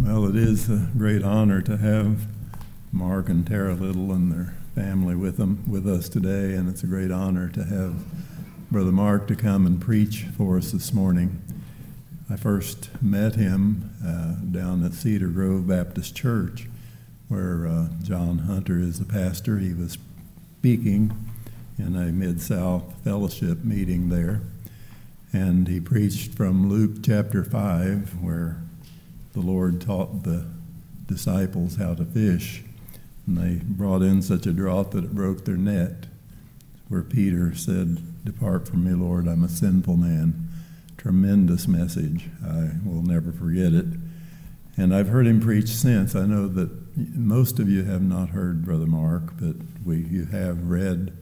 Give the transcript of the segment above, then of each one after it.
Well, it is a great honor to have Mark and Tara Liddle and their family with them with us today, and it's a great honor to have Brother Mark to come and preach for us this morning. I first met him uh, down at Cedar Grove Baptist Church, where uh, John Hunter is the pastor. He was speaking in a Mid South fellowship meeting there, and he preached from Luke chapter 5, where the Lord taught the disciples how to fish. And they brought in such a draught that it broke their net, where Peter said, Depart from me, Lord, I'm a sinful man. Tremendous message. I will never forget it. And I've heard him preach since. I know that most of you have not heard Brother Mark, but we, you have read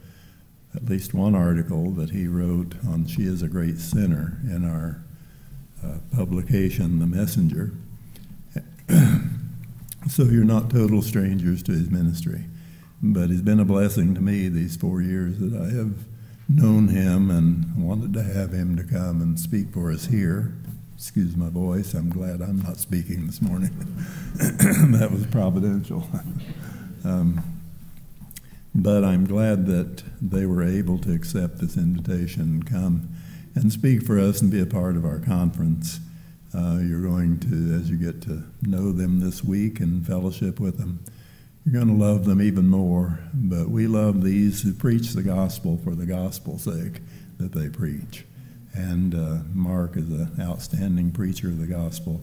at least one article that he wrote on She is a Great Sinner in our uh, publication, The Messenger. so you're not total strangers to his ministry. But he's been a blessing to me these four years that I have known him and wanted to have him to come and speak for us here. Excuse my voice. I'm glad I'm not speaking this morning. that was providential. um, but I'm glad that they were able to accept this invitation and come and speak for us and be a part of our conference. Uh, you're going to, as you get to know them this week and fellowship with them, you're going to love them even more. But we love these who preach the gospel for the gospel's sake that they preach. And uh, Mark is an outstanding preacher of the gospel,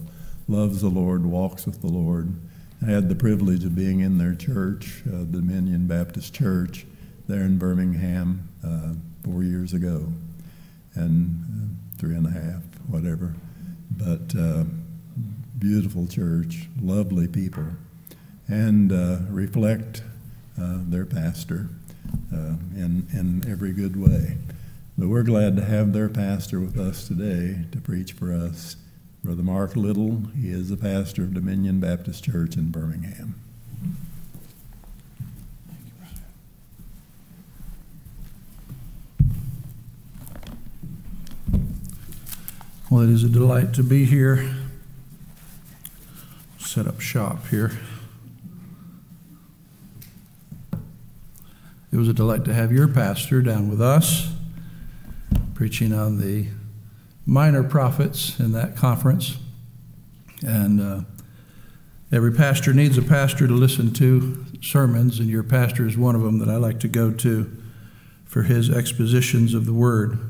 loves the Lord, walks with the Lord. I had the privilege of being in their church, uh, Dominion Baptist Church, there in Birmingham uh, four years ago, and uh, three and a half, whatever. But uh, beautiful church, lovely people, and uh, reflect uh, their pastor uh, in, in every good way. But we're glad to have their pastor with us today to preach for us. Brother Mark Liddle, he is the pastor of Dominion Baptist Church in Birmingham. Well, it is a delight to be here. Set up shop here. It was a delight to have your pastor down with us, preaching on the minor prophets in that conference. And uh, every pastor needs a pastor to listen to sermons, and your pastor is one of them that I like to go to for his expositions of the Word.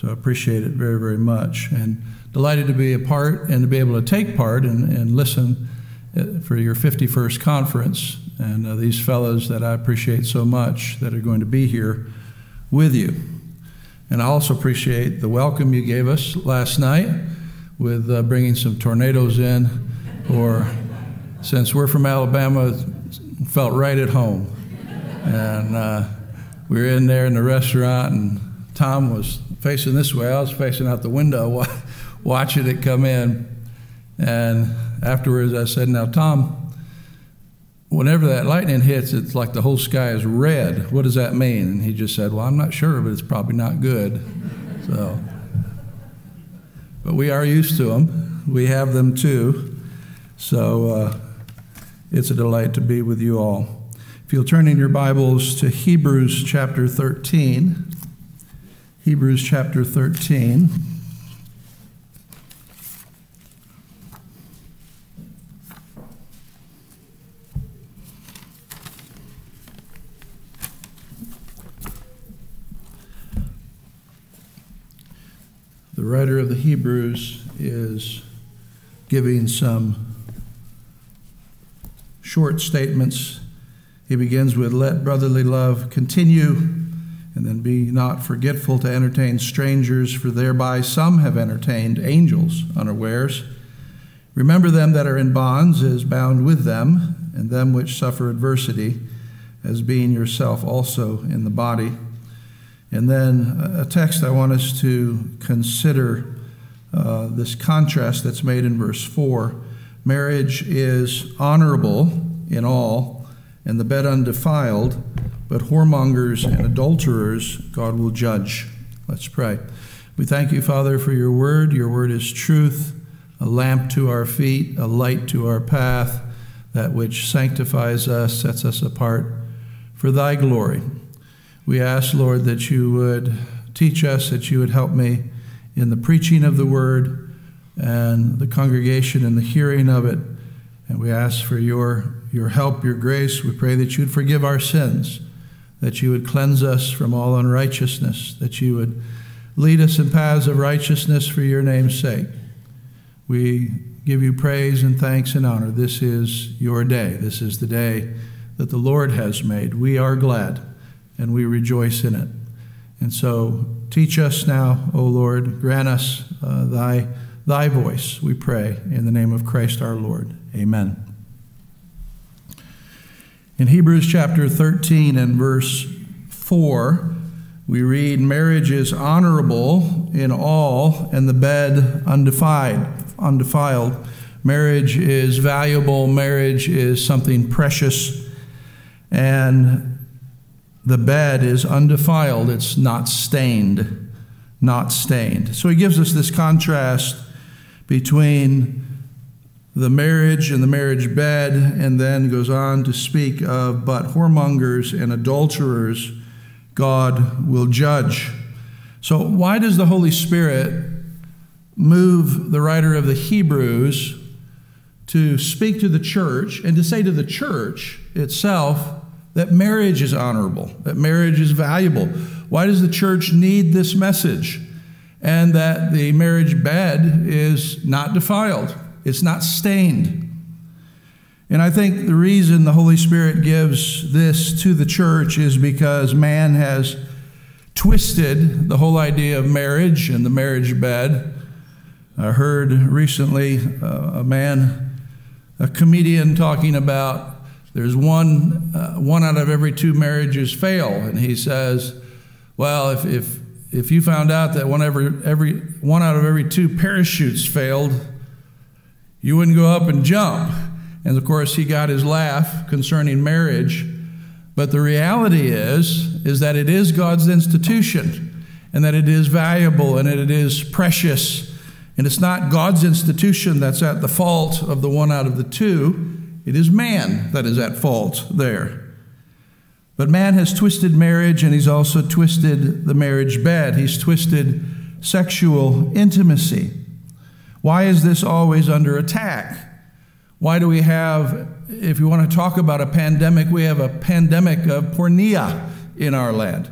So I appreciate it very, very much. And delighted to be a part and to be able to take part and, and listen uh, for your 51st conference. And uh, these fellows that I appreciate so much that are going to be here with you. And I also appreciate the welcome you gave us last night with uh, bringing some tornadoes in, or since we're from Alabama, felt right at home. And uh, we were in there in the restaurant, and Tom was facing this way. I was facing out the window, watching it come in. And afterwards, I said, Now, Tom, whenever that lightning hits, it's like the whole sky is red. What does that mean? And he just said, Well, I'm not sure, but it's probably not good. So, but we are used to them. We have them too. So, uh, it's a delight to be with you all. If you'll turn in your Bibles to Hebrews chapter 13. Hebrews chapter 13. The writer of the Hebrews is giving some short statements. He begins with, Let brotherly love continue and then be not forgetful to entertain strangers, for thereby some have entertained angels unawares. Remember them that are in bonds as bound with them, and them which suffer adversity, as being yourself also in the body. And then a text I want us to consider uh, this contrast that's made in verse 4. Marriage is honorable in all, and the bed undefiled but whoremongers and adulterers God will judge. Let's pray. We thank you, Father, for your word. Your word is truth. a lamp to our feet, a light to our path, that which sanctifies us, sets us apart for thy glory. We ask, Lord, that you would teach us, that you would help me in the preaching of the word and the congregation in the hearing of it. And we ask for your, your help, your grace. We pray that you would forgive our sins, that you would cleanse us from all unrighteousness, that you would lead us in paths of righteousness for your name's sake. We give you praise and thanks and honor. This is your day. This is the day that the Lord has made. We are glad and we rejoice in it. And so teach us now, O Lord. Grant us uh, thy, thy voice, we pray, in the name of Christ our Lord. Amen. In Hebrews chapter 13 and verse 4, we read, Marriage is honorable in all, and the bed undefiled. undefiled. Marriage is valuable, marriage is something precious, and the bed is undefiled. It's not stained. Not stained. So he gives us this contrast between the marriage and the marriage bed, and then goes on to speak of but whoremongers and adulterers God will judge. So, why does the Holy Spirit move the writer of the Hebrews to speak to the church and to say to the church itself that marriage is honorable, that marriage is valuable? Why does the church need this message? And that the marriage bed is not defiled, it's not stained. And I think the reason the Holy Spirit gives this to the church is because man has twisted the whole idea of marriage and the marriage bed. I heard recently uh, a man, a comedian, talking about there's one, uh, one out of every two marriages fail. And he says, well, if, if, if you found out that one, every, every, one out of every two parachutes failed, you wouldn't go up and jump. And of course, he got his laugh concerning marriage. But the reality is, is that it is God's institution and that it is valuable and it is precious. And it's not God's institution that's at the fault of the one out of the two. It is man that is at fault there. But man has twisted marriage and he's also twisted the marriage bed. He's twisted sexual intimacy. Why is this always under attack? Why do we have, if you want to talk about a pandemic, we have a pandemic of porneia in our land,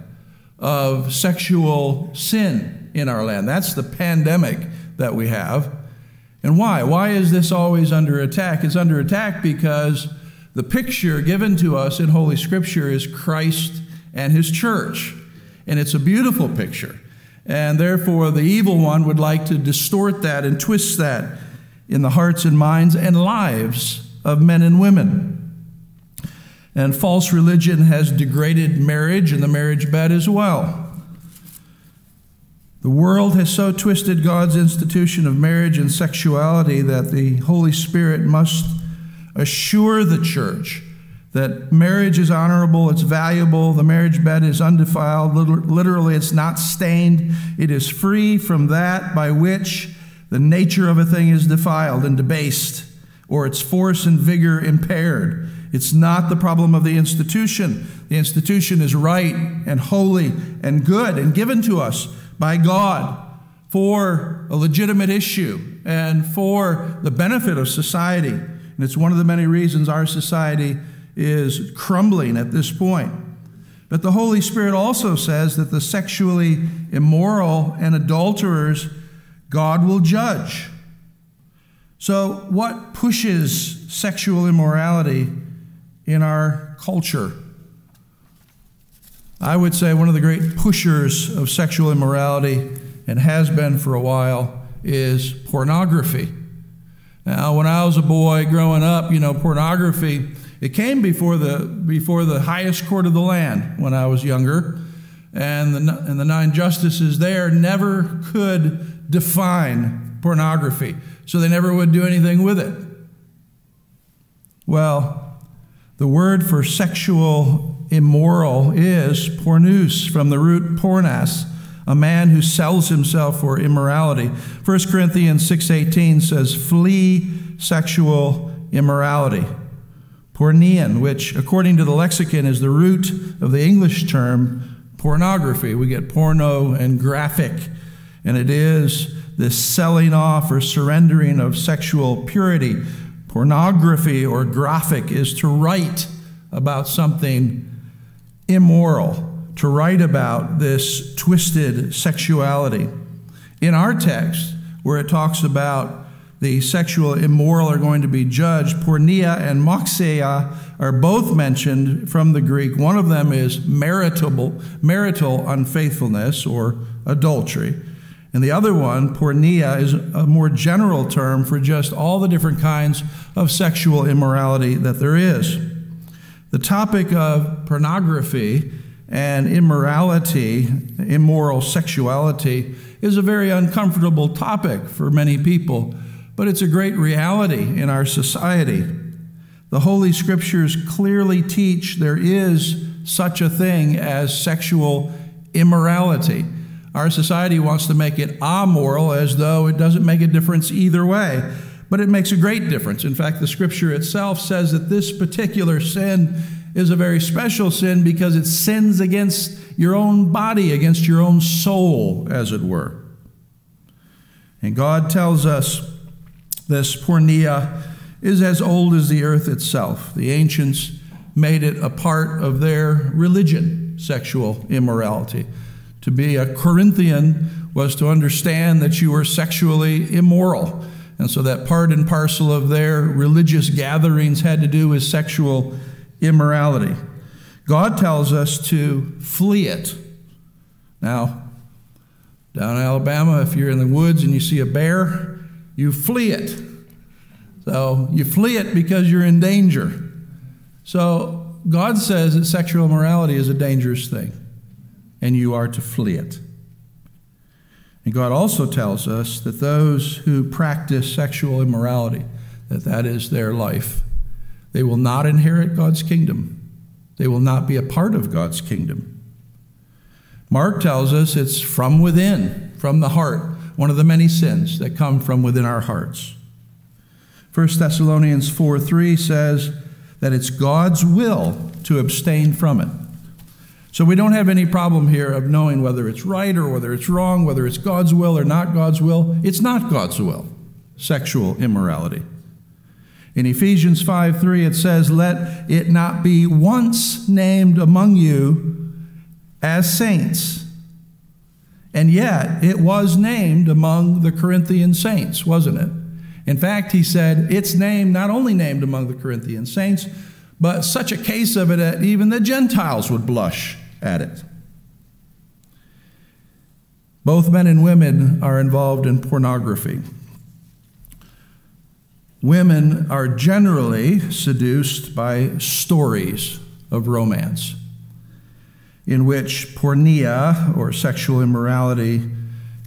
of sexual sin in our land. That's the pandemic that we have. And why? Why is this always under attack? It's under attack because the picture given to us in Holy Scripture is Christ and His church. And it's a beautiful picture. And therefore, the evil one would like to distort that and twist that in the hearts and minds and lives of men and women. And false religion has degraded marriage and the marriage bed as well. The world has so twisted God's institution of marriage and sexuality that the Holy Spirit must assure the church that marriage is honorable, it's valuable, the marriage bed is undefiled, literally, it's not stained, it is free from that by which the nature of a thing is defiled and debased, or its force and vigor impaired. It's not the problem of the institution. The institution is right and holy and good and given to us by God for a legitimate issue and for the benefit of society. And it's one of the many reasons our society is crumbling at this point. But the Holy Spirit also says that the sexually immoral and adulterers God will judge. So, what pushes sexual immorality in our culture? I would say one of the great pushers of sexual immorality, and has been for a while, is pornography. Now, when I was a boy growing up, you know, pornography, it came before the, before the highest court of the land when I was younger. And the, and the nine justices there never could define pornography, so they never would do anything with it. Well, the word for sexual immoral is pornus from the root pornas, a man who sells himself for immorality. 1 Corinthians 6:18 says, "Flee sexual immorality." Pornean, which according to the lexicon is the root of the English term pornography. We get porno and graphic, and it is this selling off or surrendering of sexual purity. Pornography or graphic is to write about something immoral, to write about this twisted sexuality. In our text, where it talks about the sexual immoral are going to be judged. Porneia and moicheia are both mentioned from the Greek. One of them is marital, marital unfaithfulness or adultery. And the other one, porneia, is a more general term for just all the different kinds of sexual immorality that there is. The topic of pornography and immorality, immoral sexuality, is a very uncomfortable topic for many people but it's a great reality in our society. The Holy Scriptures clearly teach there is such a thing as sexual immorality. Our society wants to make it amoral as though it doesn't make a difference either way, but it makes a great difference. In fact, the Scripture itself says that this particular sin is a very special sin because it sins against your own body, against your own soul, as it were. And God tells us this porneia is as old as the earth itself. The ancients made it a part of their religion, sexual immorality. To be a Corinthian was to understand that you were sexually immoral. And so that part and parcel of their religious gatherings had to do with sexual immorality. God tells us to flee it. Now, down in Alabama, if you're in the woods and you see a bear, you flee it. So you flee it because you're in danger. So God says that sexual immorality is a dangerous thing, and you are to flee it. And God also tells us that those who practice sexual immorality, that that is their life, they will not inherit God's kingdom. They will not be a part of God's kingdom. Mark tells us it's from within, from the heart one of the many sins that come from within our hearts. 1 Thessalonians 4 3 says that it's God's will to abstain from it. So we don't have any problem here of knowing whether it's right or whether it's wrong, whether it's God's will or not God's will. It's not God's will, sexual immorality. In Ephesians 5 3, it says, Let it not be once named among you as saints and yet, it was named among the Corinthian saints, wasn't it? In fact, he said it's named, not only named among the Corinthian saints, but such a case of it that even the Gentiles would blush at it. Both men and women are involved in pornography. Women are generally seduced by stories of romance in which porneia, or sexual immorality,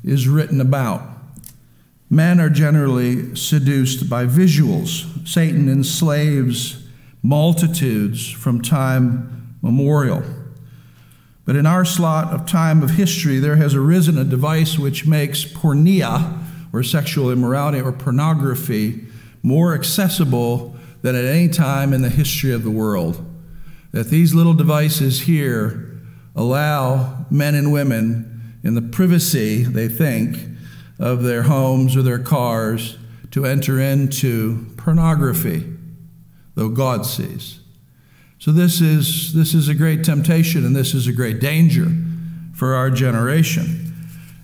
is written about. Men are generally seduced by visuals. Satan enslaves multitudes from time memorial. But in our slot of time of history, there has arisen a device which makes porneia, or sexual immorality, or pornography, more accessible than at any time in the history of the world. That these little devices here allow men and women in the privacy, they think, of their homes or their cars to enter into pornography, though God sees. So this is, this is a great temptation and this is a great danger for our generation.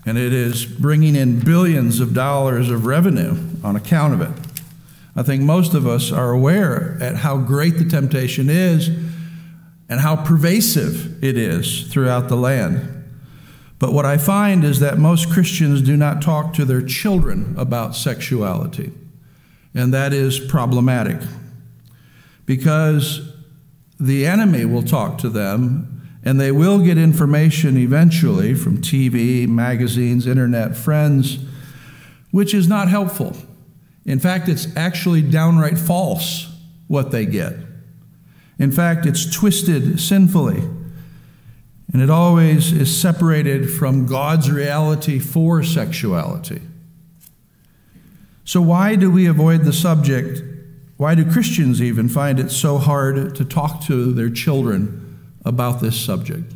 And it is bringing in billions of dollars of revenue on account of it. I think most of us are aware at how great the temptation is and how pervasive it is throughout the land. But what I find is that most Christians do not talk to their children about sexuality, and that is problematic because the enemy will talk to them and they will get information eventually from TV, magazines, internet, friends, which is not helpful. In fact, it's actually downright false what they get. In fact, it's twisted sinfully. And it always is separated from God's reality for sexuality. So, why do we avoid the subject? Why do Christians even find it so hard to talk to their children about this subject?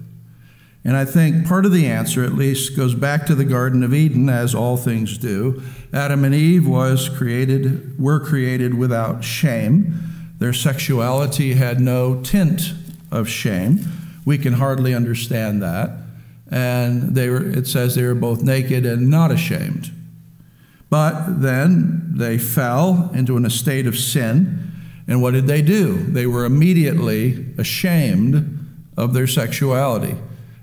And I think part of the answer, at least, goes back to the Garden of Eden, as all things do. Adam and Eve was created, were created without shame. Their sexuality had no tint of shame. We can hardly understand that. And they were, it says they were both naked and not ashamed. But then they fell into an estate of sin. And what did they do? They were immediately ashamed of their sexuality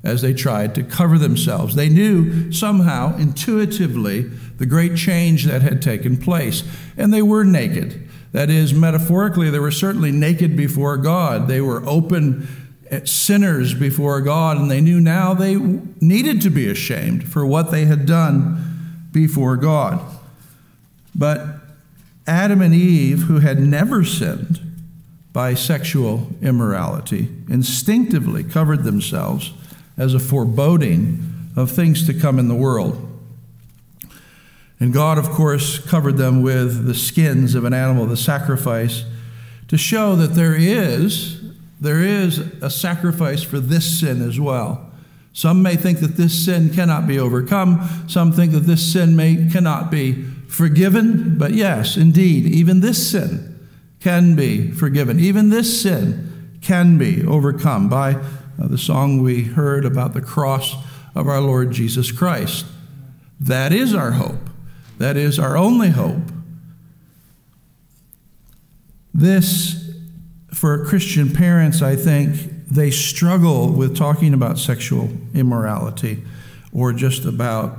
as they tried to cover themselves. They knew somehow, intuitively, the great change that had taken place. And they were naked. That is, metaphorically, they were certainly naked before God. They were open eh, sinners before God, and they knew now they needed to be ashamed for what they had done before God. But Adam and Eve, who had never sinned by sexual immorality, instinctively covered themselves as a foreboding of things to come in the world. And God, of course, covered them with the skins of an animal, the sacrifice, to show that there is, there is a sacrifice for this sin as well. Some may think that this sin cannot be overcome. Some think that this sin may cannot be forgiven. But yes, indeed, even this sin can be forgiven. Even this sin can be overcome by uh, the song we heard about the cross of our Lord Jesus Christ. That is our hope. That is our only hope. This, for Christian parents, I think they struggle with talking about sexual immorality or just about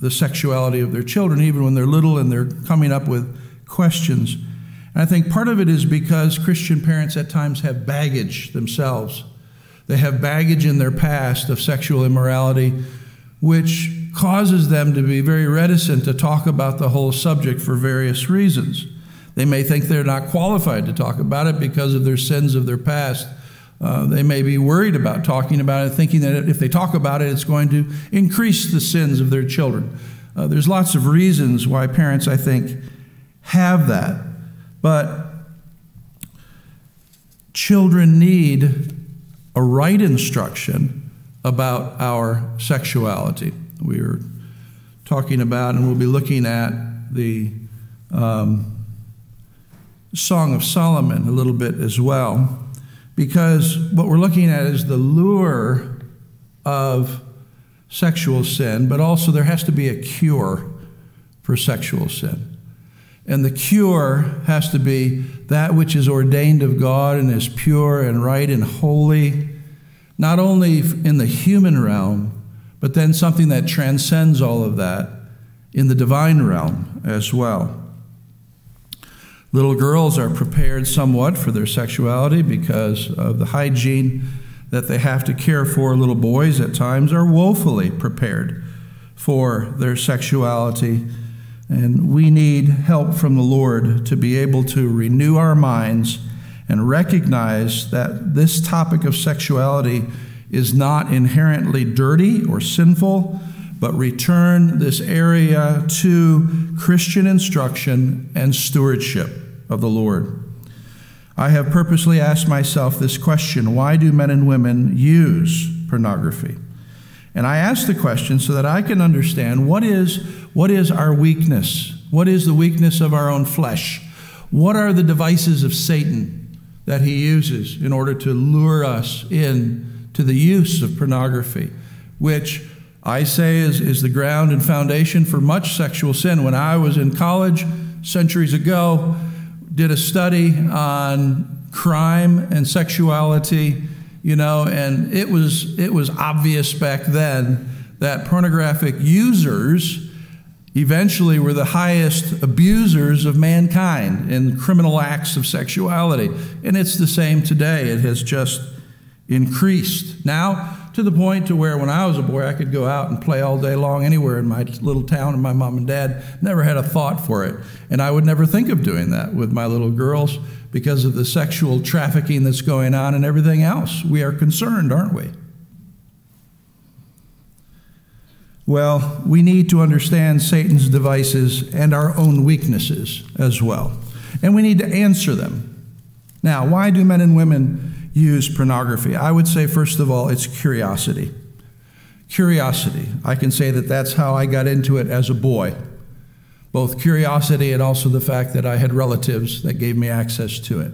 the sexuality of their children, even when they're little and they're coming up with questions. And I think part of it is because Christian parents at times have baggage themselves. They have baggage in their past of sexual immorality, which causes them to be very reticent to talk about the whole subject for various reasons. They may think they're not qualified to talk about it because of their sins of their past. Uh, they may be worried about talking about it, thinking that if they talk about it, it's going to increase the sins of their children. Uh, there's lots of reasons why parents, I think, have that. But children need a right instruction about our sexuality. We are talking about, and we'll be looking at the um, Song of Solomon a little bit as well, because what we're looking at is the lure of sexual sin, but also there has to be a cure for sexual sin. And the cure has to be that which is ordained of God and is pure and right and holy, not only in the human realm, but then something that transcends all of that in the divine realm as well. Little girls are prepared somewhat for their sexuality because of the hygiene that they have to care for. Little boys at times are woefully prepared for their sexuality and we need help from the Lord to be able to renew our minds and recognize that this topic of sexuality is not inherently dirty or sinful, but return this area to Christian instruction and stewardship of the Lord. I have purposely asked myself this question why do men and women use pornography? And I ask the question so that I can understand what is, what is our weakness? What is the weakness of our own flesh? What are the devices of Satan that he uses in order to lure us in to the use of pornography, which I say is, is the ground and foundation for much sexual sin. When I was in college centuries ago, did a study on crime and sexuality you know, and it was it was obvious back then that pornographic users eventually were the highest abusers of mankind in criminal acts of sexuality. And it's the same today. It has just increased. Now, to the point to where when I was a boy, I could go out and play all day long anywhere in my little town, and my mom and dad never had a thought for it. And I would never think of doing that with my little girls because of the sexual trafficking that's going on and everything else. We are concerned, aren't we? Well, we need to understand Satan's devices and our own weaknesses as well. And we need to answer them. Now, why do men and women use pornography? I would say, first of all, it's curiosity. Curiosity. I can say that that's how I got into it as a boy. Both curiosity and also the fact that I had relatives that gave me access to it.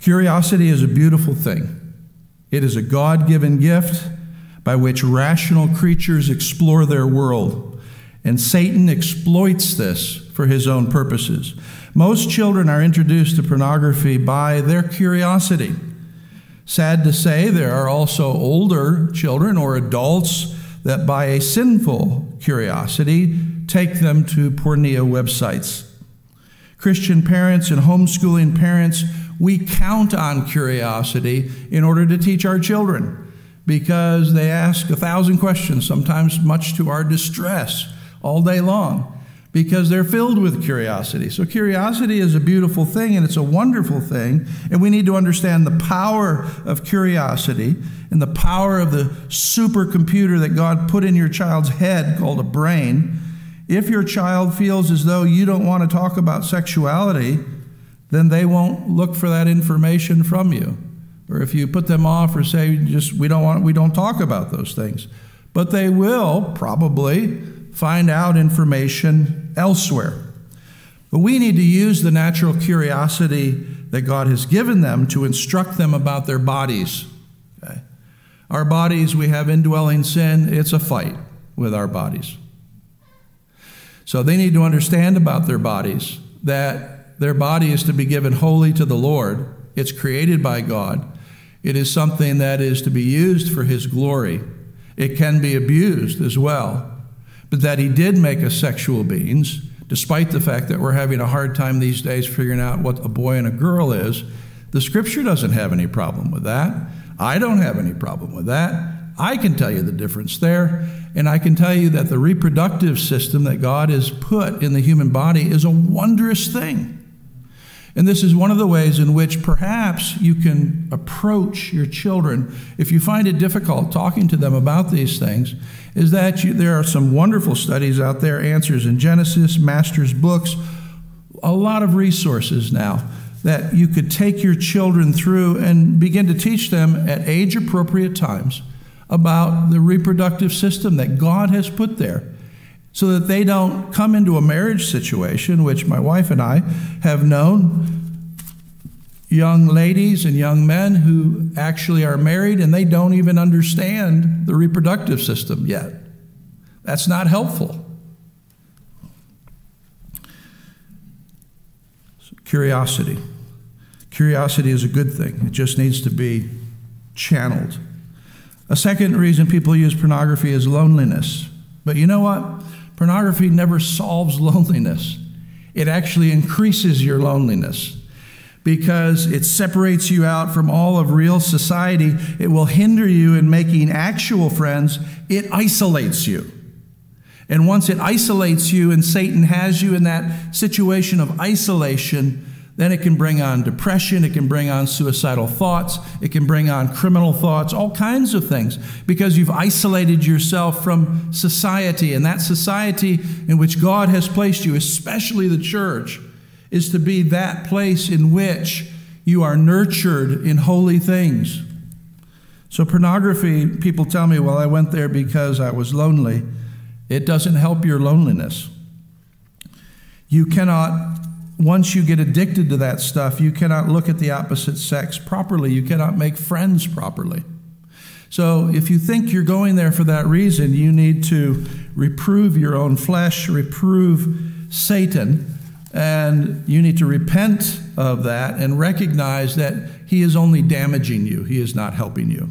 Curiosity is a beautiful thing. It is a God given gift by which rational creatures explore their world, and Satan exploits this for his own purposes. Most children are introduced to pornography by their curiosity. Sad to say, there are also older children or adults that, by a sinful curiosity, take them to porneia websites. Christian parents and homeschooling parents, we count on curiosity in order to teach our children because they ask a thousand questions, sometimes much to our distress, all day long because they're filled with curiosity. So, curiosity is a beautiful thing and it's a wonderful thing. And we need to understand the power of curiosity and the power of the supercomputer that God put in your child's head called a brain. If your child feels as though you don't want to talk about sexuality, then they won't look for that information from you. Or if you put them off or say, just we don't want we don't talk about those things. But they will probably find out information elsewhere. But we need to use the natural curiosity that God has given them to instruct them about their bodies. Okay? Our bodies, we have indwelling sin, it's a fight with our bodies. So they need to understand about their bodies that their body is to be given wholly to the Lord. It's created by God. It is something that is to be used for His glory. It can be abused as well but that he did make us sexual beings, despite the fact that we're having a hard time these days figuring out what a boy and a girl is. The scripture doesn't have any problem with that. I don't have any problem with that. I can tell you the difference there. And I can tell you that the reproductive system that God has put in the human body is a wondrous thing. And this is one of the ways in which perhaps you can approach your children if you find it difficult talking to them about these things. Is that you, there are some wonderful studies out there, answers in Genesis, master's books, a lot of resources now that you could take your children through and begin to teach them at age appropriate times about the reproductive system that God has put there so that they don't come into a marriage situation, which my wife and I have known young ladies and young men who actually are married and they don't even understand the reproductive system yet. That's not helpful. So curiosity. Curiosity is a good thing, it just needs to be channeled. A second reason people use pornography is loneliness. But you know what? Pornography never solves loneliness, it actually increases your loneliness because it separates you out from all of real society. It will hinder you in making actual friends. It isolates you. And once it isolates you and Satan has you in that situation of isolation, then it can bring on depression, it can bring on suicidal thoughts, it can bring on criminal thoughts, all kinds of things, because you've isolated yourself from society. And that society in which God has placed you, especially the church, is to be that place in which you are nurtured in holy things. So, pornography, people tell me, well, I went there because I was lonely. It doesn't help your loneliness. You cannot once you get addicted to that stuff, you cannot look at the opposite sex properly. You cannot make friends properly. So, if you think you're going there for that reason, you need to reprove your own flesh, reprove Satan, and you need to repent of that and recognize that he is only damaging you, he is not helping you.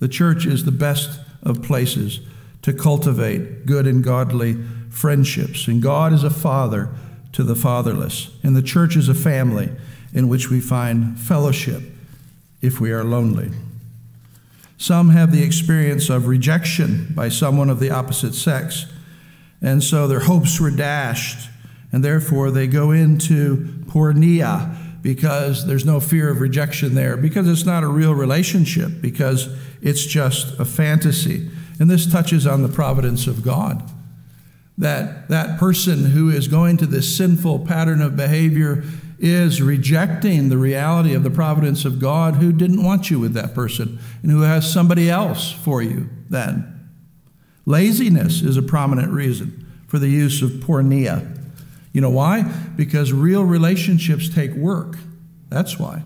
The church is the best of places to cultivate good and godly friendships. And God is a father to the fatherless. And the church is a family in which we find fellowship if we are lonely. Some have the experience of rejection by someone of the opposite sex, and so their hopes were dashed, and therefore they go into porneia because there's no fear of rejection there, because it's not a real relationship, because it's just a fantasy. And this touches on the providence of God. That that person who is going to this sinful pattern of behavior is rejecting the reality of the providence of God who didn't want you with that person and who has somebody else for you then. Laziness is a prominent reason for the use of porneia. You know why? Because real relationships take work. That's why.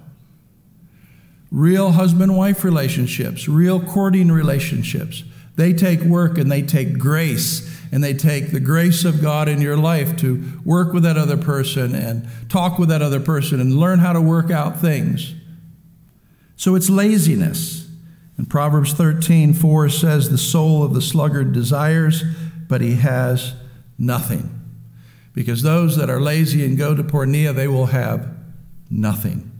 Real husband wife relationships, real courting relationships, they take work and they take grace and they take the grace of God in your life to work with that other person and talk with that other person and learn how to work out things. So it's laziness. And Proverbs 13, 4 says, The soul of the sluggard desires, but he has nothing. Because those that are lazy and go to porneia, they will have nothing.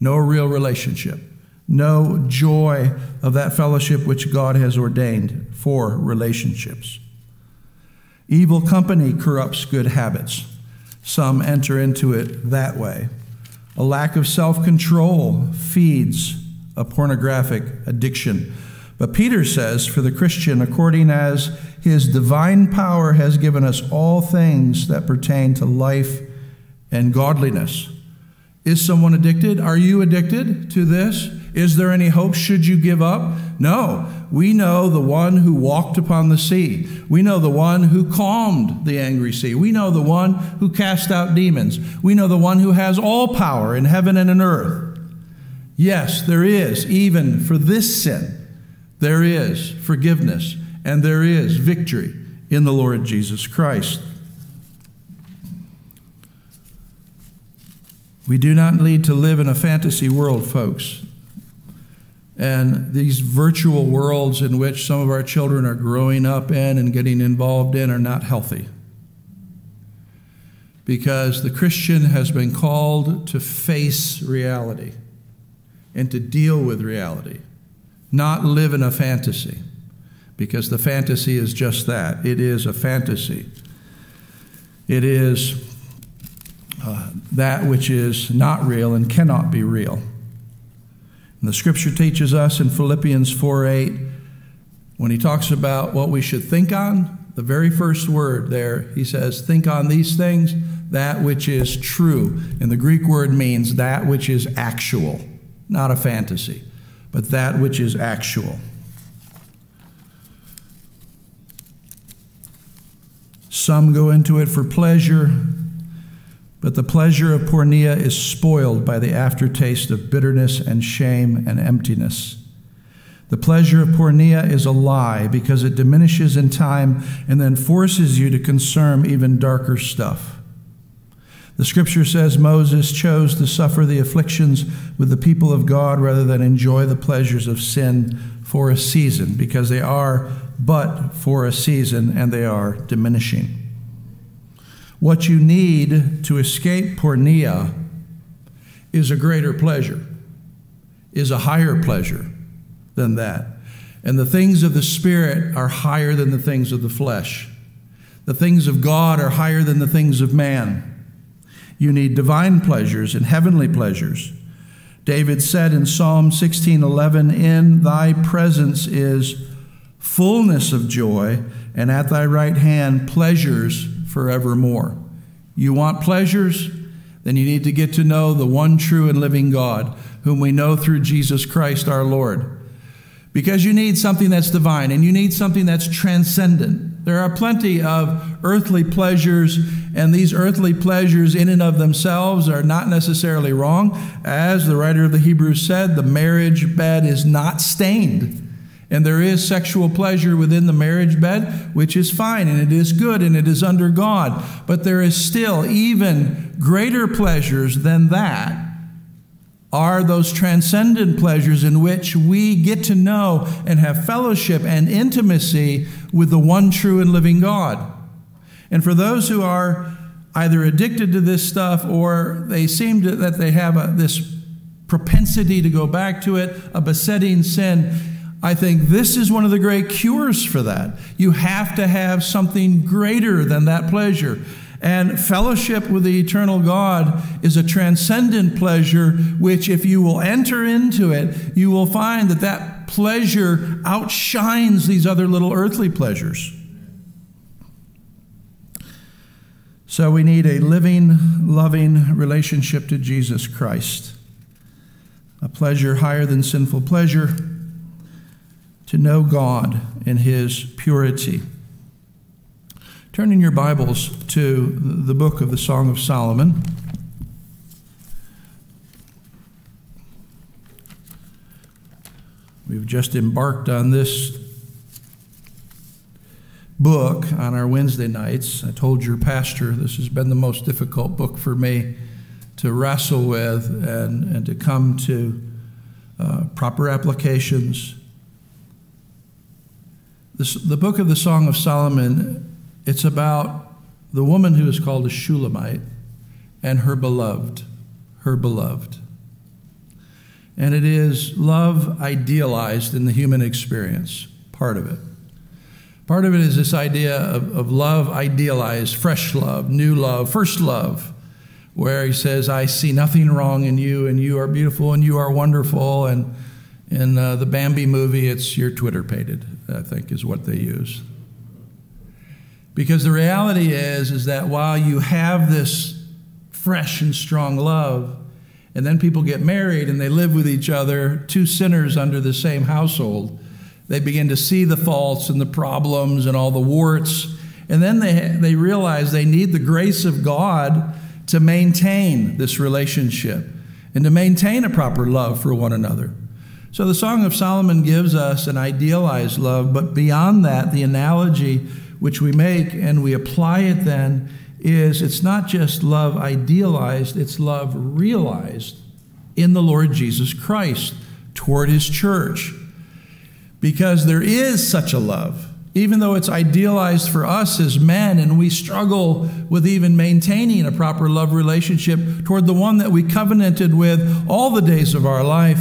No real relationship. No joy of that fellowship which God has ordained for relationships. Evil company corrupts good habits. Some enter into it that way. A lack of self control feeds a pornographic addiction. But Peter says, for the Christian, according as his divine power has given us all things that pertain to life and godliness. Is someone addicted? Are you addicted to this? Is there any hope should you give up? No. We know the one who walked upon the sea. We know the one who calmed the angry sea. We know the one who cast out demons. We know the one who has all power in heaven and in earth. Yes, there is, even for this sin, there is forgiveness and there is victory in the Lord Jesus Christ. We do not need to live in a fantasy world, folks. And these virtual worlds in which some of our children are growing up in and getting involved in are not healthy. Because the Christian has been called to face reality and to deal with reality, not live in a fantasy. Because the fantasy is just that it is a fantasy. It is uh, that which is not real and cannot be real. And the scripture teaches us in Philippians 4 8, when he talks about what we should think on, the very first word there, he says, Think on these things, that which is true. And the Greek word means that which is actual, not a fantasy, but that which is actual. Some go into it for pleasure, but the pleasure of porneia is spoiled by the aftertaste of bitterness and shame and emptiness. The pleasure of porneia is a lie because it diminishes in time and then forces you to consume even darker stuff. The scripture says Moses chose to suffer the afflictions with the people of God rather than enjoy the pleasures of sin for a season because they are but for a season and they are diminishing. What you need to escape porneia is a greater pleasure, is a higher pleasure than that. And the things of the Spirit are higher than the things of the flesh. The things of God are higher than the things of man. You need divine pleasures and heavenly pleasures. David said in Psalm 16:11, "In thy presence is fullness of joy, and at thy right hand pleasures forevermore. You want pleasures? Then you need to get to know the one true and living God, whom we know through Jesus Christ our Lord. Because you need something that's divine and you need something that's transcendent. There are plenty of earthly pleasures, and these earthly pleasures, in and of themselves, are not necessarily wrong. As the writer of the Hebrews said, the marriage bed is not stained and there is sexual pleasure within the marriage bed, which is fine and it is good and it is under God. But there is still even greater pleasures than that are those transcendent pleasures in which we get to know and have fellowship and intimacy with the one true and living God. And for those who are either addicted to this stuff or they seem to, that they have a, this propensity to go back to it, a besetting sin, I think this is one of the great cures for that. You have to have something greater than that pleasure. And fellowship with the eternal God is a transcendent pleasure, which, if you will enter into it, you will find that that pleasure outshines these other little earthly pleasures. So we need a living, loving relationship to Jesus Christ, a pleasure higher than sinful pleasure, to know God in His purity. Turn in your Bibles to the book of the Song of Solomon. We've just embarked on this book on our Wednesday nights. I told your pastor this has been the most difficult book for me to wrestle with and, and to come to uh, proper applications. This, the book of the Song of Solomon, it's about the woman who is called a Shulamite and her beloved, her beloved. And it is love idealized in the human experience, part of it. Part of it is this idea of, of love idealized, fresh love, new love, first love, where he says, I see nothing wrong in you, and you are beautiful, and you are wonderful. And in uh, the Bambi movie, it's you're twitterpated, I think, is what they use. Because the reality is, is that while you have this fresh and strong love, and then people get married and they live with each other, two sinners under the same household. They begin to see the faults and the problems and all the warts. And then they, they realize they need the grace of God to maintain this relationship and to maintain a proper love for one another. So the Song of Solomon gives us an idealized love, but beyond that, the analogy which we make and we apply it then is it's not just love idealized, it's love realized in the Lord Jesus Christ toward his church. Because there is such a love, even though it's idealized for us as men and we struggle with even maintaining a proper love relationship toward the one that we covenanted with all the days of our life.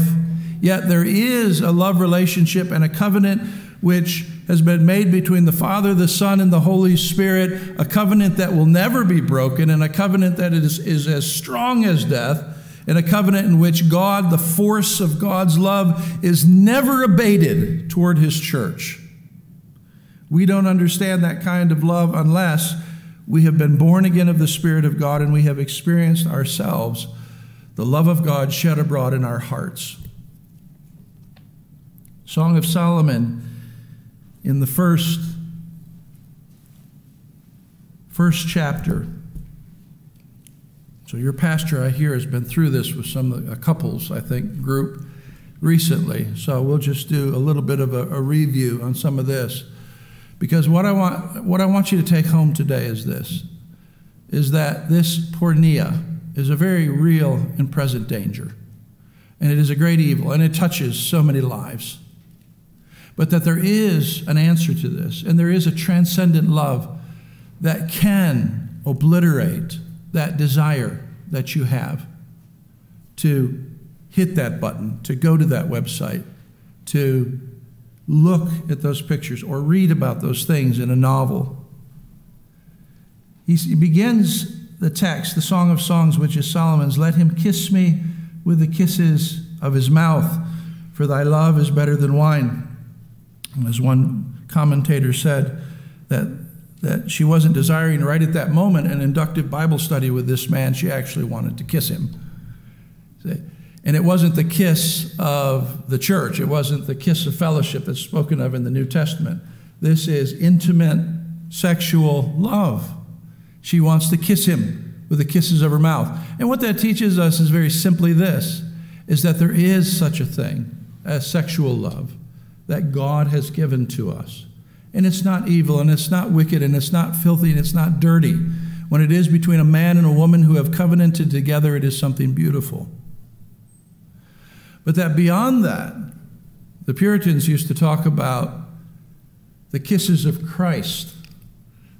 Yet there is a love relationship and a covenant which has been made between the Father, the Son, and the Holy Spirit, a covenant that will never be broken, and a covenant that is, is as strong as death, and a covenant in which God, the force of God's love, is never abated toward His church. We don't understand that kind of love unless we have been born again of the Spirit of God and we have experienced ourselves the love of God shed abroad in our hearts. Song of Solomon in the first first chapter. So your pastor, I hear, has been through this with some couples, I think, group recently. So we'll just do a little bit of a, a review on some of this, because what I want what I want you to take home today is this: is that this porneia is a very real and present danger, and it is a great evil, and it touches so many lives but that there is an answer to this, and there is a transcendent love that can obliterate that desire that you have to hit that button, to go to that website, to look at those pictures or read about those things in a novel. He begins the text, the Song of Songs, which is Solomon's Let him kiss me with the kisses of his mouth, for thy love is better than wine. As one commentator said, that, that she wasn't desiring right at that moment an inductive Bible study with this man, she actually wanted to kiss him. And it wasn't the kiss of the church, it wasn't the kiss of fellowship that's spoken of in the New Testament. This is intimate sexual love. She wants to kiss him with the kisses of her mouth. And what that teaches us is very simply this is that there is such a thing as sexual love that God has given to us. And it's not evil, and it's not wicked, and it's not filthy, and it's not dirty. When it is between a man and a woman who have covenanted together, it is something beautiful. But that beyond that, the Puritans used to talk about the kisses of Christ,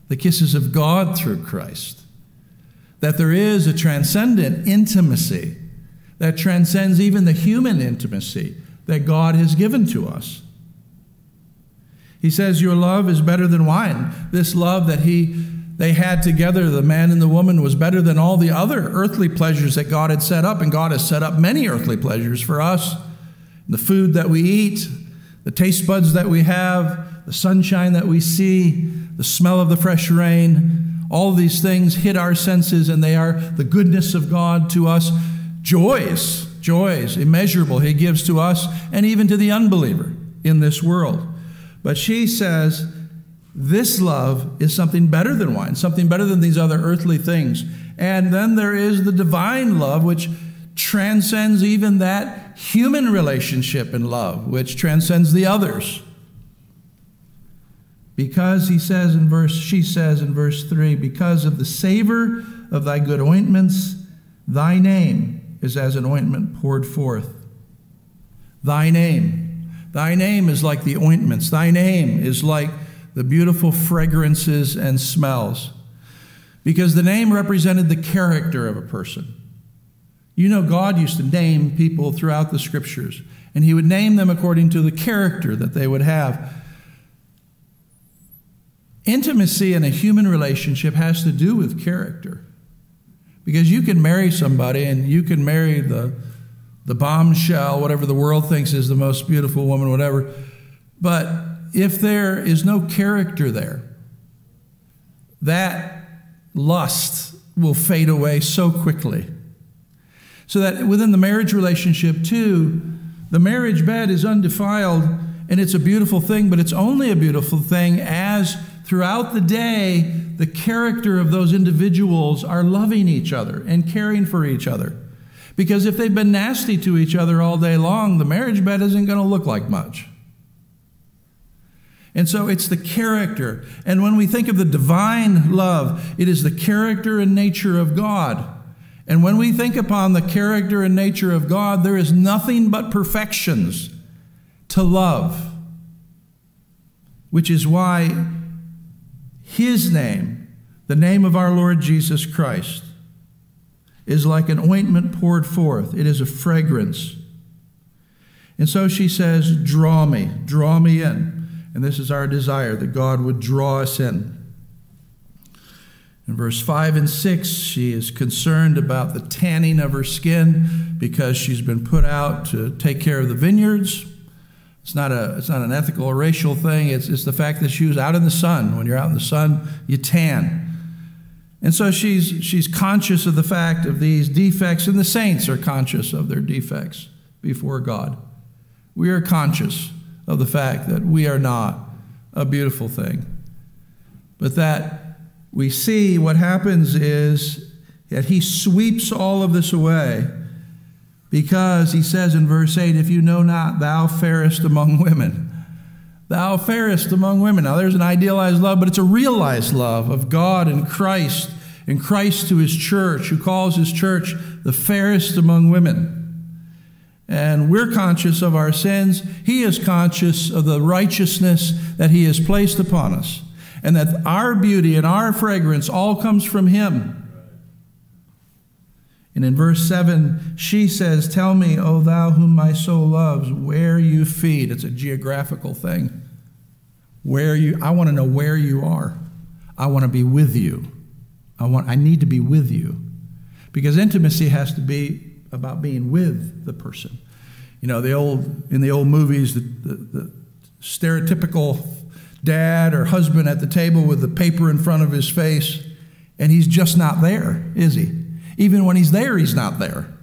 the kisses of God through Christ. That there is a transcendent intimacy that transcends even the human intimacy that God has given to us. He says, Your love is better than wine. This love that he they had together, the man and the woman, was better than all the other earthly pleasures that God had set up. And God has set up many earthly pleasures for us. The food that we eat, The taste buds that we have, the sunshine that we see, the smell of the fresh rain, all these things hit our senses and they are the goodness of God to us. Joys, joys, immeasurable, He gives to us and even to the unbeliever in this world. But she says, this love is something better than wine, something better than these other earthly things. And then there is the divine love, which transcends even that human relationship and love, which transcends the others. Because he says in verse, she says in verse 3, because of the savor of thy good ointments, thy name is as an ointment poured forth. Thy name. Thy name is like the ointments. Thy name is like the beautiful fragrances and smells. Because the name represented the character of a person. You know, God used to name people throughout the scriptures, and He would name them according to the character that they would have. Intimacy in a human relationship has to do with character. Because you can marry somebody and you can marry the, the bombshell, whatever the world thinks is the most beautiful woman, whatever. But if there is no character there, that lust will fade away so quickly. So that within the marriage relationship, too, the marriage bed is undefiled and it's a beautiful thing, but it's only a beautiful thing as throughout the day, the character of those individuals are loving each other and caring for each other. Because if they've been nasty to each other all day long, the marriage bed isn't going to look like much. And so it's the character. And when we think of the divine love, it is the character and nature of God. And when we think upon the character and nature of God, there is nothing but perfections to love, which is why His name, the name of our Lord Jesus Christ, is like an ointment poured forth. It is a fragrance. And so she says, Draw me, draw me in. And this is our desire that God would draw us in. In verse 5 and 6, she is concerned about the tanning of her skin because she's been put out to take care of the vineyards. It's not, a, it's not an ethical or racial thing, it's, it's the fact that she was out in the sun. When you're out in the sun, you tan. And so she's, she's conscious of the fact of these defects, and the saints are conscious of their defects before God. We are conscious of the fact that we are not a beautiful thing. But that we see what happens is that he sweeps all of this away because he says in verse 8, If you know not, thou fairest among women. Thou fairest among women. Now, there's an idealized love, but it's a realized love of God and Christ, and Christ to his church, who calls his church the fairest among women and we're conscious of our sins. He is conscious of the righteousness that He has placed upon us, and that our beauty and our fragrance all comes from Him. And in verse 7, she says, Tell me, O thou whom my soul loves, where you feed. It's a geographical thing. Where you, I want to know where you are. I want to be with you. I, want, I need to be with you. Because intimacy has to be about being with the person. You know, the old in the old movies, the, the, the stereotypical dad or husband at the table with the paper in front of his face, and he's just not there, is he? Even when he's there, he's not there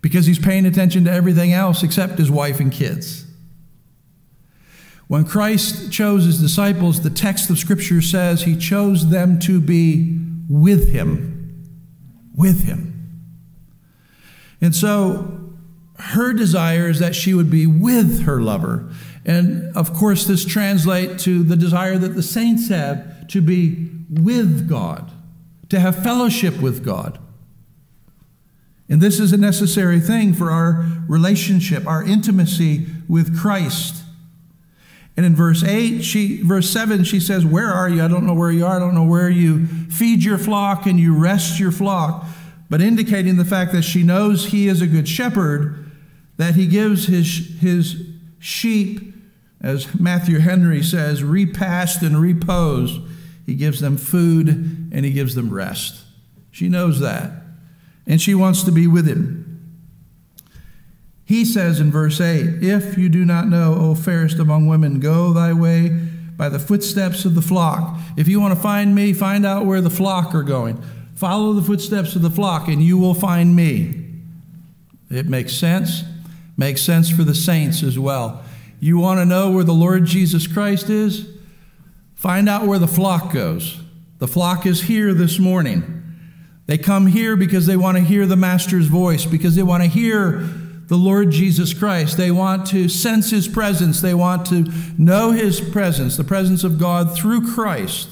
because he's paying attention to everything else except his wife and kids. When Christ chose his disciples, the text of Scripture says he chose them to be with him. With him. And so her desire is that she would be with her lover. And of course, this translates to the desire that the saints have to be with God, to have fellowship with God. And this is a necessary thing for our relationship, our intimacy with Christ. And in verse 8, she verse 7, she says, Where are you? I don't know where you are. I don't know where you feed your flock and you rest your flock but indicating the fact that she knows he is a good shepherd, that he gives his, his sheep, as Matthew Henry says, repast and repose. He gives them food and he gives them rest. She knows that. And she wants to be with him. He says in verse 8, If you do not know, O fairest among women, go thy way by the footsteps of the flock. If you want to find me, find out where the flock are going. Follow the footsteps of the flock, and you will find me. It makes sense. Makes sense for the saints as well. You want to know where the Lord Jesus Christ is? Find out where the flock goes. The flock is here this morning. They come here because they want to hear the Master's voice, because they want to hear the Lord Jesus Christ. They want to sense His presence. They want to know His presence, the presence of God through Christ.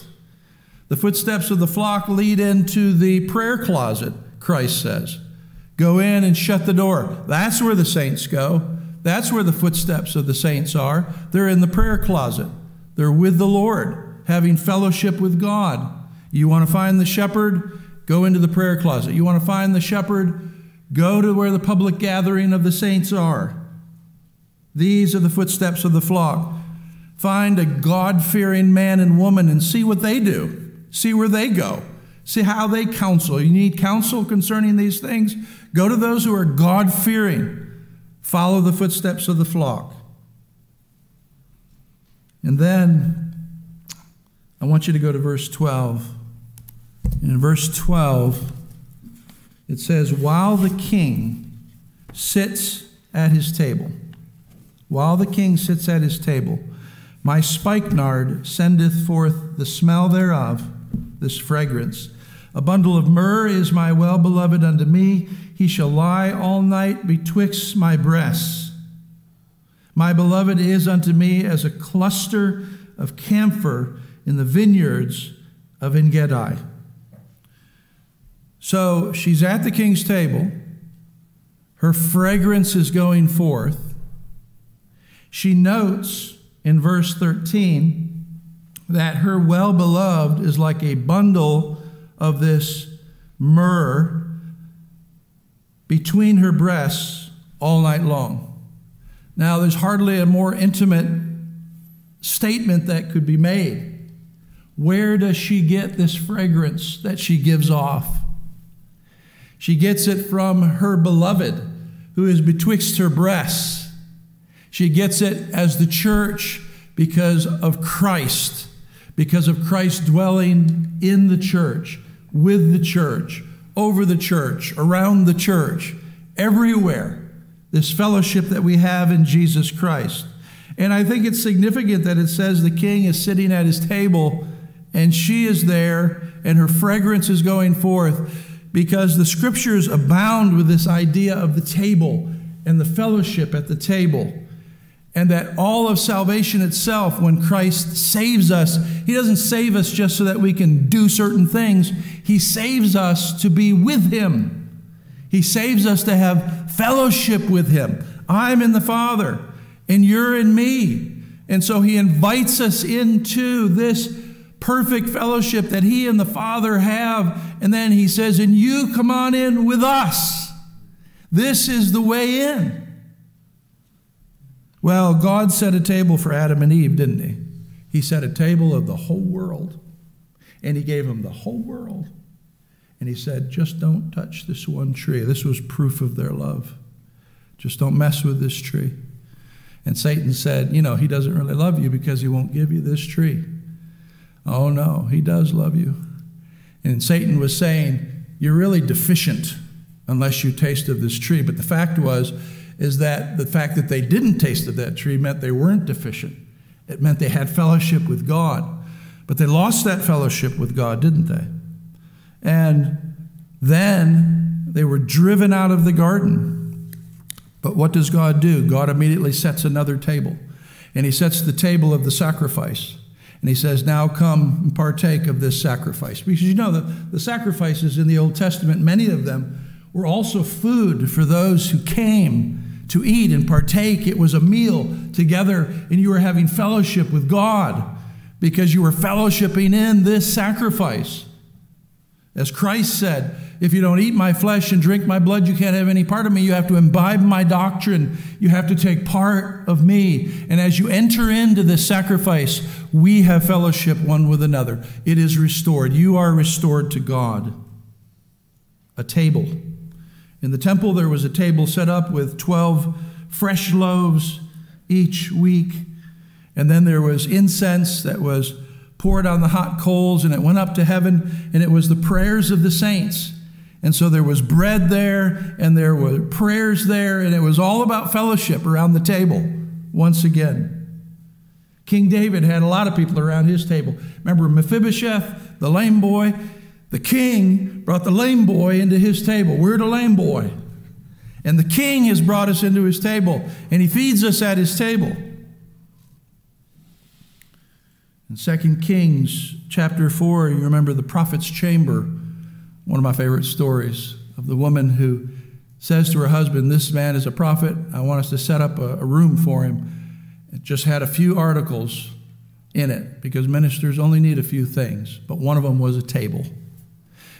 The footsteps of the flock lead into the prayer closet, Christ says. Go in and shut the door. That's where the saints go. That's where the footsteps of the saints are. They're in the prayer closet. They're with the Lord, having fellowship with God. You want to find the shepherd? Go into the prayer closet. You want to find the shepherd? Go to where the public gathering of the saints are. These are the footsteps of the flock. Find a God fearing man and woman and see what they do. See where they go. See how they counsel. You need counsel concerning these things? Go to those who are God fearing. Follow the footsteps of the flock. And then I want you to go to verse 12. In verse 12, it says, While the king sits at his table, while the king sits at his table, my spikenard sendeth forth the smell thereof, this fragrance. A bundle of myrrh is my well beloved unto me. He shall lie all night betwixt my breasts. My beloved is unto me as a cluster of camphor in the vineyards of Engedi. So she's at the king's table. Her fragrance is going forth. She notes in verse 13 that her well beloved is like a bundle of this myrrh between her breasts all night long. Now, there's hardly a more intimate statement that could be made. Where does she get this fragrance that she gives off? She gets it from her beloved, who is betwixt her breasts. She gets it as the church because of Christ, because of Christ dwelling in the church, with the church, over the church, around the church, everywhere. This fellowship that we have in Jesus Christ. And I think it's significant that it says the king is sitting at his table and she is there and her fragrance is going forth because the scriptures abound with this idea of the table and the fellowship at the table. And that all of salvation itself, when Christ saves us, He doesn't save us just so that we can do certain things. He saves us to be with Him. He saves us to have fellowship with Him. I'm in the Father, and you're in me. And so He invites us into this perfect fellowship that he and the Father have. And then he says, And you come on in with us. This is the way in. Well, God set a table for Adam and Eve, didn't he? He set a table of the whole world. And he gave them the whole world. And he said, Just don't touch this one tree. This was proof of their love. Just don't mess with this tree. And Satan said, You know, he doesn't really love you because he won't give you this tree. Oh, no, he does love you. And Satan was saying, You're really deficient unless you taste of this tree. But the fact was, is that the fact that they didn't taste of that tree meant they weren't deficient. It meant they had fellowship with God. But they lost that fellowship with God, didn't they? And then they were driven out of the garden. But what does God do? God immediately sets another table. And he sets the table of the sacrifice. And he says, Now come and partake of this sacrifice. Because you know, the, the sacrifices in the Old Testament, many of them were also food for those who came to eat and partake. It was a meal together, and you were having fellowship with God because you were fellowshipping in this sacrifice. As Christ said, if you don't eat my flesh and drink my blood, you can't have any part of me. You have to imbibe my doctrine. You have to take part of me. And as you enter into this sacrifice, we have fellowship one with another. It is restored. You are restored to God. A table. In the temple, there was a table set up with 12 fresh loaves each week. And then there was incense that was poured on the hot coals and it went up to heaven, and it was the prayers of the saints. And so there was bread there, and there were prayers there, and it was all about fellowship around the table once again. King David had a lot of people around his table. Remember Mephibosheth, the lame boy? The king brought the lame boy into his table. We're the lame boy. And the king has brought us into his table, and he feeds us at his table. In 2 Kings chapter 4, you remember the prophet's chamber, one of my favorite stories of the woman who says to her husband, This man is a prophet. I want us to set up a, a room for him. It just had a few articles in it because ministers only need a few things, but one of them was a table.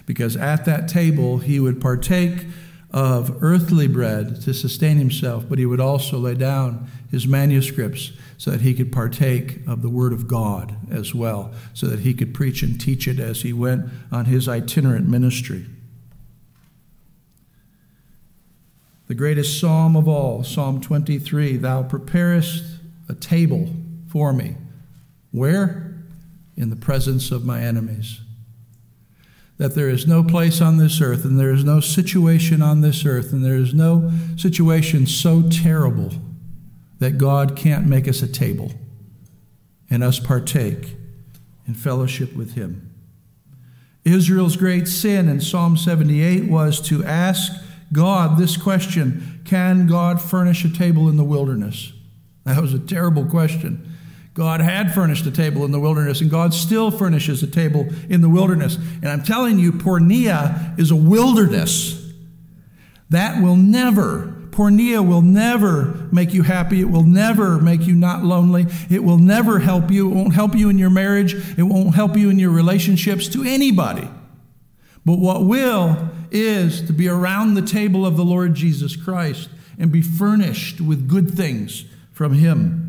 Because at that table, he would partake of earthly bread to sustain himself, but he would also lay down his manuscripts so that he could partake of the Word of God as well, so that he could preach and teach it as he went on his itinerant ministry. The greatest psalm of all, Psalm 23 Thou preparest a table for me. Where? In the presence of my enemies. That there is no place on this earth, and there is no situation on this earth, and there is no situation so terrible that God can't make us a table and us partake in fellowship with Him. Israel's great sin in Psalm 78 was to ask God this question Can God furnish a table in the wilderness? That was a terrible question. God had furnished a table in the wilderness, and God still furnishes a table in the wilderness. And I'm telling you, porneia is a wilderness. That will never, porneia will never make you happy. It will never make you not lonely. It will never help you. It won't help you in your marriage. It won't help you in your relationships to anybody. But what will is to be around the table of the Lord Jesus Christ and be furnished with good things from him.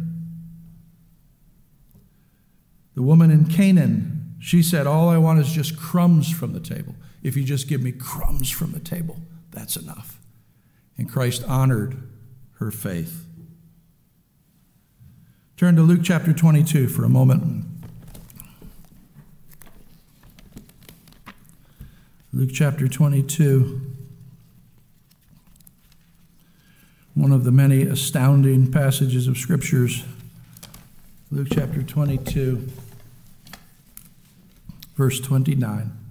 The woman in Canaan, she said, All I want is just crumbs from the table. If you just give me crumbs from the table, that's enough. And Christ honored her faith. Turn to Luke chapter 22 for a moment. Luke chapter 22. one of the many astounding passages of scriptures. Luke chapter 22, verse 29.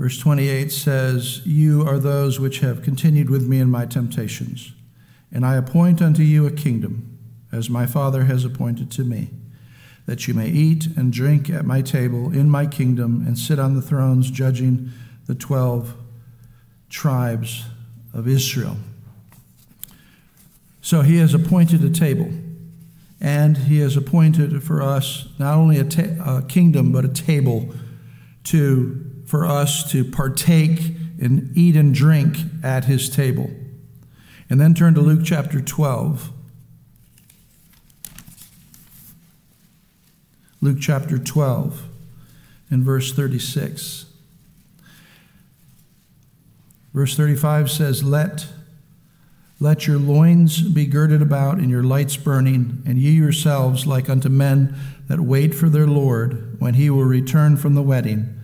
Verse 28 says, You are those which have continued with me in my temptations, and I appoint unto you a kingdom, as my Father has appointed to me that you may eat and drink at my table in my kingdom and sit on the thrones judging the 12 tribes of Israel. So he has appointed a table, and he has appointed for us not only a, a kingdom, but a table to, for us to partake and eat and drink at his table. And then turn to Luke chapter 12. Luke chapter 12 and verse 36. Verse 35 says, Let, let your loins be girded about and your lights burning, and ye yourselves like unto men that wait for their Lord when he will return from the wedding,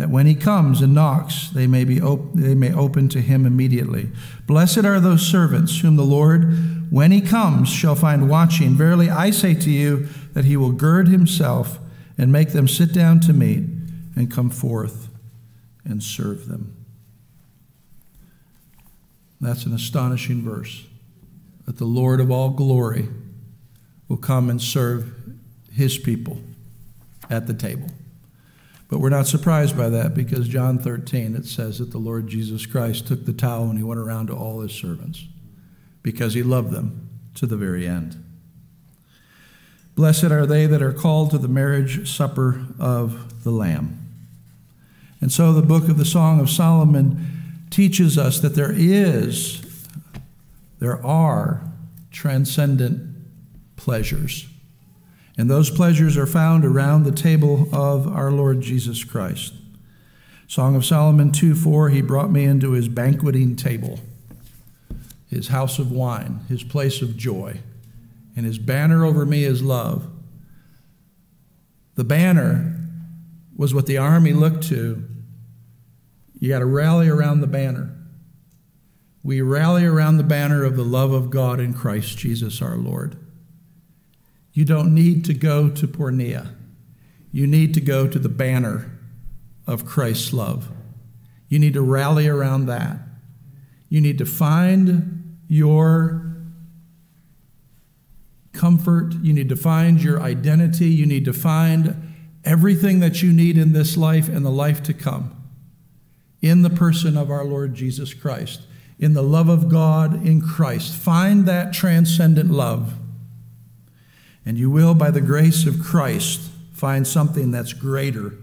that when he comes and knocks, they may, be op- they may open to him immediately. Blessed are those servants whom the Lord, when he comes, shall find watching. Verily I say to you, that he will gird himself and make them sit down to meat and come forth and serve them. That's an astonishing verse that the Lord of all glory will come and serve his people at the table. But we're not surprised by that because John 13, it says that the Lord Jesus Christ took the towel and he went around to all his servants because he loved them to the very end. Blessed are they that are called to the marriage supper of the Lamb. And so the book of the Song of Solomon teaches us that there is, there are transcendent pleasures. And those pleasures are found around the table of our Lord Jesus Christ. Song of Solomon 2 4, he brought me into his banqueting table, his house of wine, his place of joy, and his banner over me is love. The banner was what the army looked to. You got to rally around the banner. We rally around the banner of the love of God in Christ Jesus our Lord. You don't need to go to porneia. You need to go to the banner of Christ's love. You need to rally around that. You need to find your comfort. You need to find your identity. You need to find everything that you need in this life and the life to come in the person of our Lord Jesus Christ, in the love of God in Christ. Find that transcendent love. And you will, by the grace of Christ, find something that's greater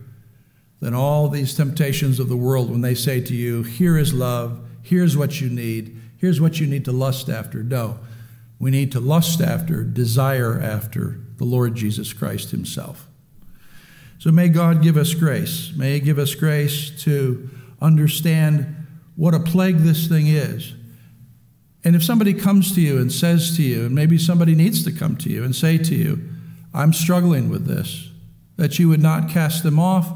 than all these temptations of the world when they say to you, Here is love, here's what you need, here's what you need to lust after. No, we need to lust after, desire after the Lord Jesus Christ Himself. So may God give us grace. May He give us grace to understand what a plague this thing is. And if somebody comes to you and says to you, and maybe somebody needs to come to you and say to you, I'm struggling with this, that you would not cast them off,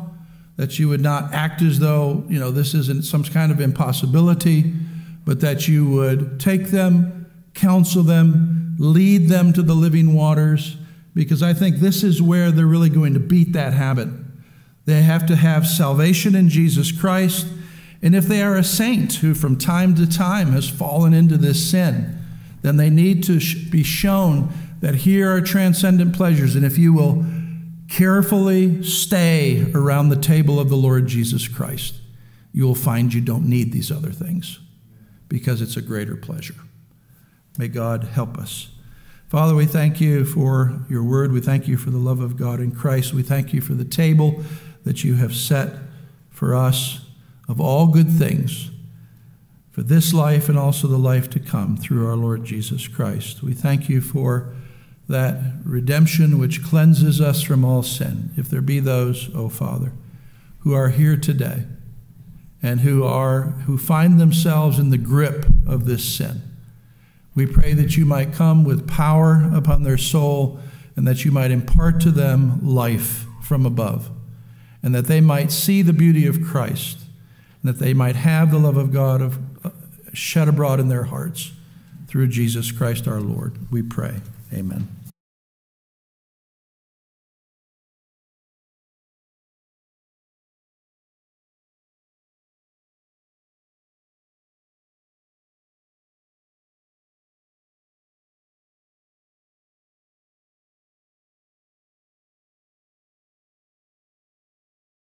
that you would not act as though, you know, this isn't some kind of impossibility, but that you would take them, counsel them, lead them to the living waters, because I think this is where they're really going to beat that habit. They have to have salvation in Jesus Christ. And if they are a saint who from time to time has fallen into this sin, then they need to be shown that here are transcendent pleasures. And if you will carefully stay around the table of the Lord Jesus Christ, you will find you don't need these other things because it's a greater pleasure. May God help us. Father, we thank you for your word. We thank you for the love of God in Christ. We thank you for the table that you have set for us of all good things for this life and also the life to come through our Lord Jesus Christ. We thank you for that redemption which cleanses us from all sin. If there be those, O oh Father, who are here today and who are who find themselves in the grip of this sin, we pray that you might come with power upon their soul and that you might impart to them life from above, and that they might see the beauty of Christ, that they might have the love of God of, uh, shed abroad in their hearts through Jesus Christ our Lord. We pray. Amen.